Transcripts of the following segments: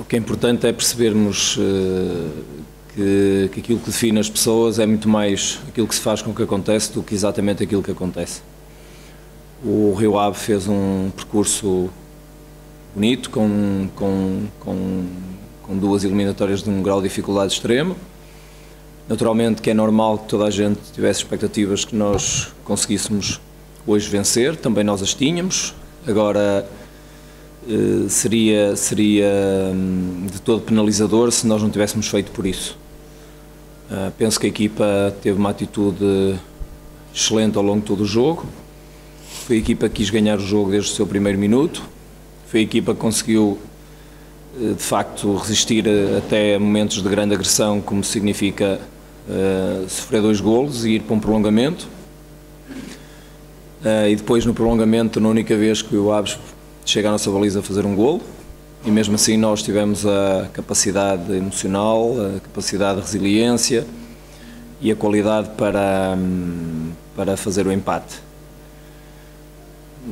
o que é importante é percebermos uh, que, que aquilo que define as pessoas é muito mais aquilo que se faz com o que acontece do que exatamente aquilo que acontece. O Rio Ave fez um percurso bonito, com, com, com, com duas eliminatórias de um grau de dificuldade extremo. Naturalmente que é normal que toda a gente tivesse expectativas que nós conseguíssemos hoje vencer, também nós as tínhamos. Agora eh, seria, seria hum, de todo penalizador se nós não tivéssemos feito por isso. Uh, penso que a equipa teve uma atitude excelente ao longo de todo o jogo. Foi a equipa que quis ganhar o jogo desde o seu primeiro minuto. Foi a equipa que conseguiu, eh, de facto, resistir até momentos de grande agressão, como significa uh, sofrer dois golos e ir para um prolongamento. Uh, e depois, no prolongamento, na única vez que o Aves chega à nossa baliza a fazer um golo e mesmo assim nós tivemos a capacidade emocional, a capacidade de resiliência e a qualidade para, hum, para fazer o empate.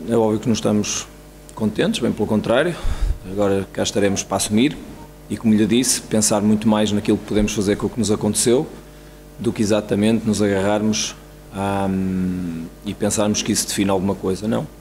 É óbvio que não estamos contentes, bem pelo contrário, agora cá estaremos para assumir e, como lhe disse, pensar muito mais naquilo que podemos fazer com o que nos aconteceu do que exatamente nos agarrarmos hum, e pensarmos que isso define alguma coisa. Não